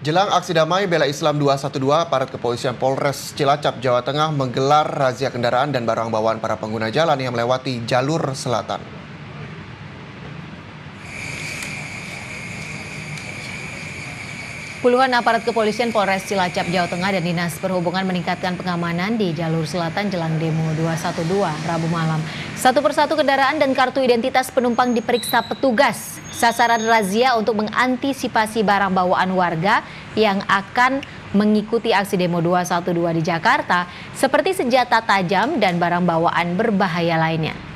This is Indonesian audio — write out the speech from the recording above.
Jelang aksi damai Bela Islam 212, aparat kepolisian Polres Cilacap, Jawa Tengah menggelar razia kendaraan dan barang bawaan para pengguna jalan yang melewati jalur selatan. Puluhan aparat kepolisian Polres Cilacap, Jawa Tengah dan Dinas Perhubungan meningkatkan pengamanan di jalur selatan jelang demo 212 Rabu malam. Satu persatu kendaraan dan kartu identitas penumpang diperiksa petugas. Sasaran razia untuk mengantisipasi barang bawaan warga yang akan mengikuti aksi demo 212 di Jakarta seperti senjata tajam dan barang bawaan berbahaya lainnya.